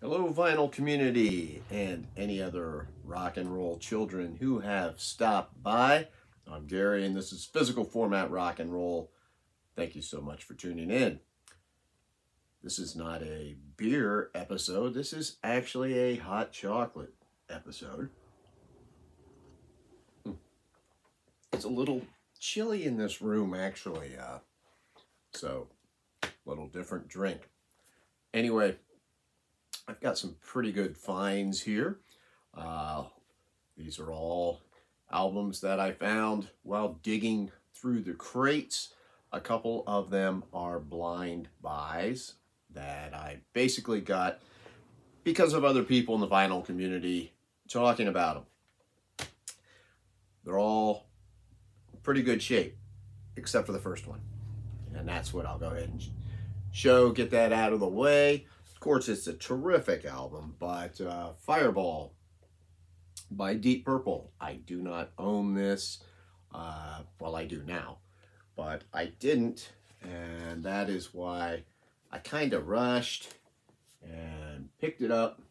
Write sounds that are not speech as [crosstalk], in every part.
Hello, vinyl community, and any other rock and roll children who have stopped by. I'm Gary, and this is Physical Format Rock and Roll. Thank you so much for tuning in. This is not a beer episode, this is actually a hot chocolate episode. Hmm. It's a little chilly in this room, actually, uh, so a little different drink. Anyway, I've got some pretty good finds here. Uh, these are all albums that I found while digging through the crates. A couple of them are blind buys that I basically got because of other people in the vinyl community talking about them. They're all pretty good shape, except for the first one. And that's what I'll go ahead and show, get that out of the way. Of course, it's a terrific album, but uh, Fireball by Deep Purple. I do not own this. Uh, well, I do now, but I didn't, and that is why I kind of rushed and picked it up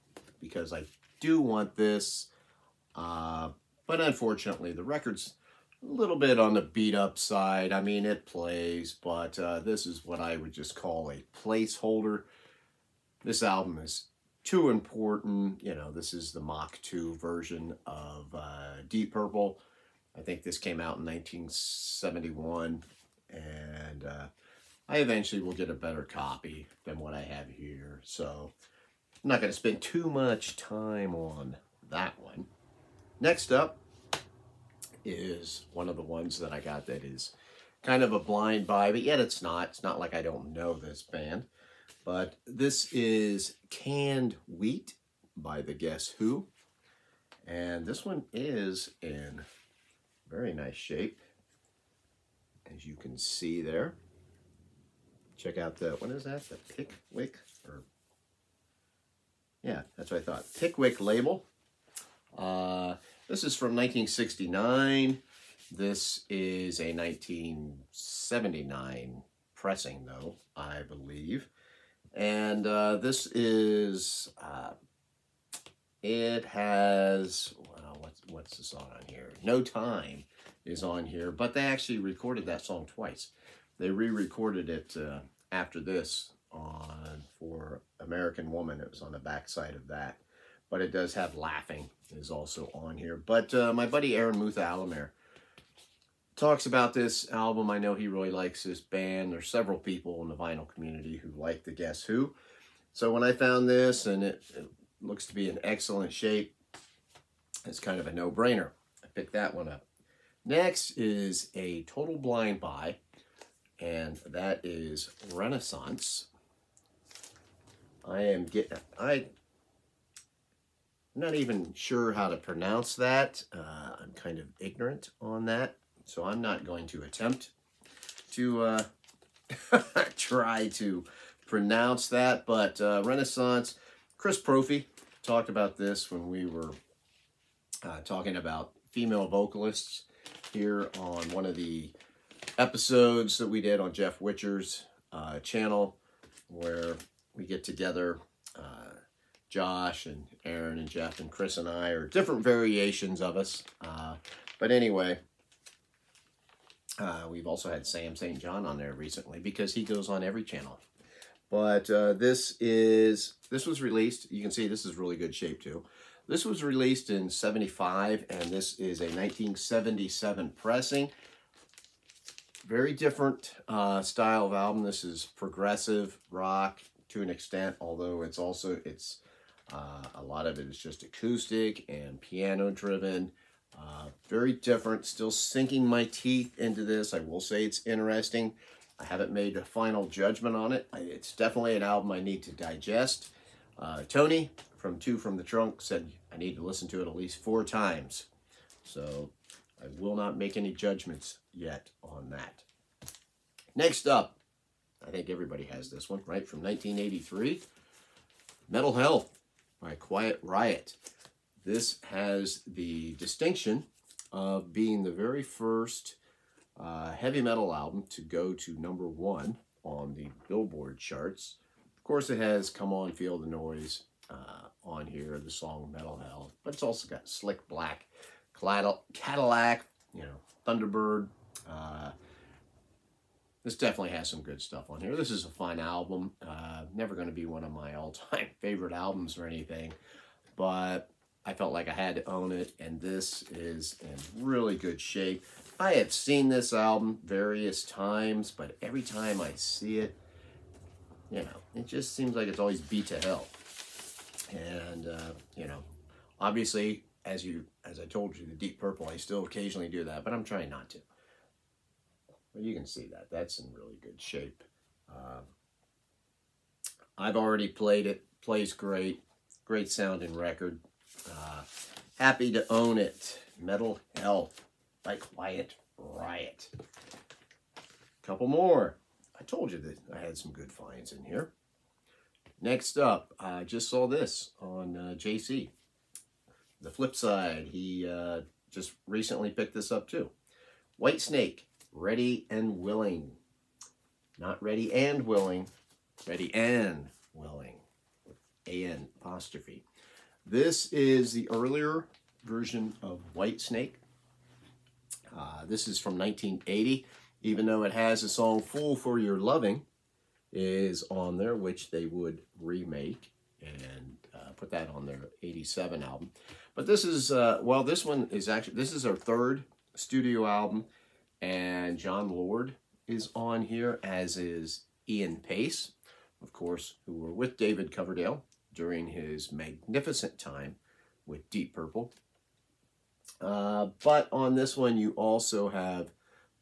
because I do want this. Uh, but unfortunately, the record's a little bit on the beat up side. I mean, it plays, but uh, this is what I would just call a placeholder this album is too important. You know, this is the Mark 2 version of uh, Deep Purple. I think this came out in 1971, and uh, I eventually will get a better copy than what I have here. So I'm not going to spend too much time on that one. Next up is one of the ones that I got that is kind of a blind buy, but yet it's not. It's not like I don't know this band. But this is Canned Wheat by the Guess Who. And this one is in very nice shape, as you can see there. Check out the, what is that? The Pickwick, or, yeah, that's what I thought. Pickwick label. Uh, this is from 1969. This is a 1979 pressing, though, I believe. And uh, this is, uh, it has, well, what's, what's the song on here? No Time is on here, but they actually recorded that song twice. They re-recorded it uh, after this on for American Woman. It was on the backside of that. But it does have Laughing is also on here. But uh, my buddy Aaron Muth Alamere talks about this album. I know he really likes this band. There's several people in the vinyl community who like the Guess Who. So when I found this and it, it looks to be in excellent shape, it's kind of a no-brainer. I picked that one up. Next is a total blind buy, and that is Renaissance. I am getting, I'm not even sure how to pronounce that. Uh, I'm kind of ignorant on that. So I'm not going to attempt to uh, [laughs] try to pronounce that, but uh, Renaissance, Chris Profi talked about this when we were uh, talking about female vocalists here on one of the episodes that we did on Jeff Witcher's uh, channel where we get together, uh, Josh and Aaron and Jeff and Chris and I, are different variations of us. Uh, but anyway, uh, we've also had Sam St. John on there recently because he goes on every channel. But uh, this is, this was released, you can see this is really good shape too. This was released in 75 and this is a 1977 pressing. Very different uh, style of album. This is progressive rock to an extent, although it's also, it's uh, a lot of it is just acoustic and piano driven. Uh, very different, still sinking my teeth into this. I will say it's interesting. I haven't made a final judgment on it. It's definitely an album I need to digest. Uh, Tony from Two from the Trunk said I need to listen to it at least four times. So I will not make any judgments yet on that. Next up, I think everybody has this one, right? From 1983, Metal Health by Quiet Riot. This has the distinction of being the very first uh, heavy metal album to go to number one on the Billboard charts. Of course, it has Come On, Feel the Noise uh, on here, the song Metal Health. But it's also got Slick Black, Cadillac, you know, Thunderbird. Uh, this definitely has some good stuff on here. This is a fine album. Uh, never going to be one of my all-time [laughs] favorite albums or anything, but I felt like I had to own it, and this is in really good shape. I have seen this album various times, but every time I see it, you know, it just seems like it's always beat to hell. And, uh, you know, obviously, as you, as I told you, the Deep Purple, I still occasionally do that, but I'm trying not to. But you can see that. That's in really good shape. Uh, I've already played it. Plays great. Great sounding record. Uh, happy to own it. Metal Health by Quiet Riot. Couple more. I told you that I had some good finds in here. Next up, I just saw this on uh, JC. The flip side, he uh, just recently picked this up too. Whitesnake, Ready and Willing. Not ready and willing, ready and willing. A-N apostrophe. This is the earlier version of Whitesnake. Uh, this is from 1980, even though it has a song Fool for Your Loving is on there, which they would remake and uh, put that on their 87 album. But this is, uh, well, this one is actually, this is our third studio album, and Jon Lord is on here, as is Ian Paice, of course, who were with David Coverdale during his magnificent time with Deep Purple. Uh, but on this one, you also have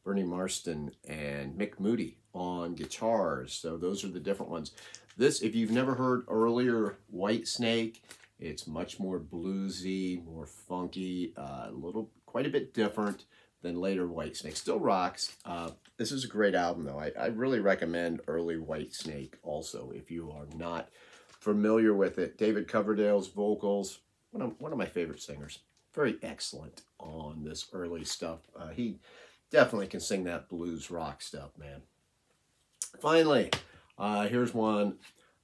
Bernie Marsden and Mick Moody on guitars. So those are the different ones. This, if you've never heard earlier Whitesnake, it's much more bluesy, more funky, uh, a little, quite a bit different than later Whitesnake. Still rocks. Uh, this is a great album, though. I, I really recommend early Whitesnake also if you are not familiar with it. David Coverdale's vocals, one of, one of my favorite singers. Very excellent on this early stuff. Uh, he definitely can sing that blues rock stuff, man. Finally, uh, here's one.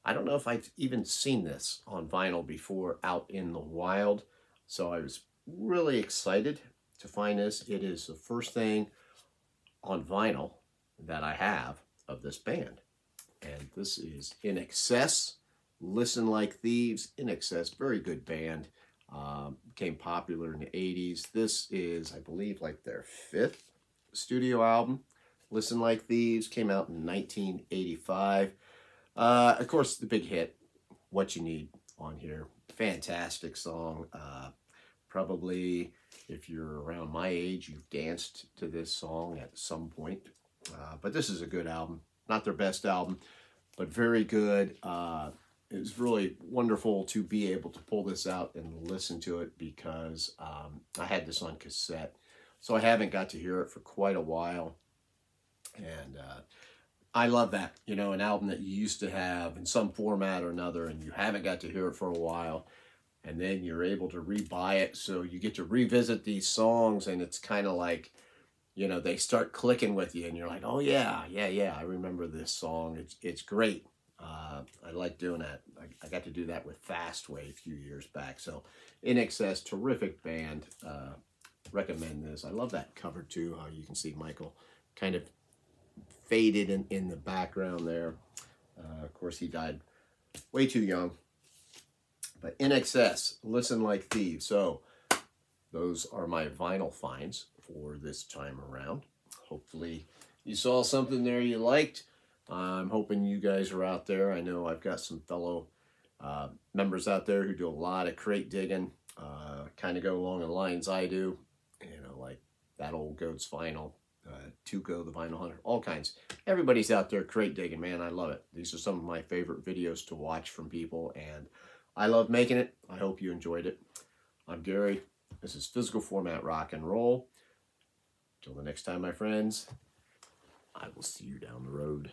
I don't know if I've even seen this on vinyl before out in the wild. So I was really excited to find this. It is the first thing on vinyl that I have of this band. And this is INXS Listen Like Thieves, In Excess, very good band. Um, became popular in the 80s. This is, I believe, like their fifth studio album. Listen Like Thieves came out in 1985. Uh, of course, the big hit, What You Need, on here. Fantastic song. Uh, probably, if you're around my age, you've danced to this song at some point. Uh, but this is a good album. Not their best album, but very good. Uh, it was really wonderful to be able to pull this out and listen to it because um, I had this on cassette. So I haven't got to hear it for quite a while. And uh, I love that, you know, an album that you used to have in some format or another and you haven't got to hear it for a while. And then you're able to rebuy it. So you get to revisit these songs and it's kind of like, you know, they start clicking with you and you're like, oh yeah, yeah, yeah, I remember this song. It's, it's great. Uh, I like doing that. I, I, got to do that with Fastway a few years back. So INXS, terrific band. Uh, recommend this. I love that cover too, how you can see Michael kind of faded in, in the background there. Uh, of course, he died way too young. But INXS, Listen Like Thieves. So those are my vinyl finds for this time around. Hopefully you saw something there you liked. I'm hoping you guys are out there. I know I've got some fellow uh, members out there who do a lot of crate digging, uh, kind of go along the lines I do, you know, like that old Goats vinyl, uh, Tuco, the Vinyl Hunter, all kinds. Everybody's out there crate digging, man. I love it. These are some of my favorite videos to watch from people, and I love making it. I hope you enjoyed it. I'm Gary. This is Physical Format Rock and Roll. Till the next time, my friends, I will see you down the road.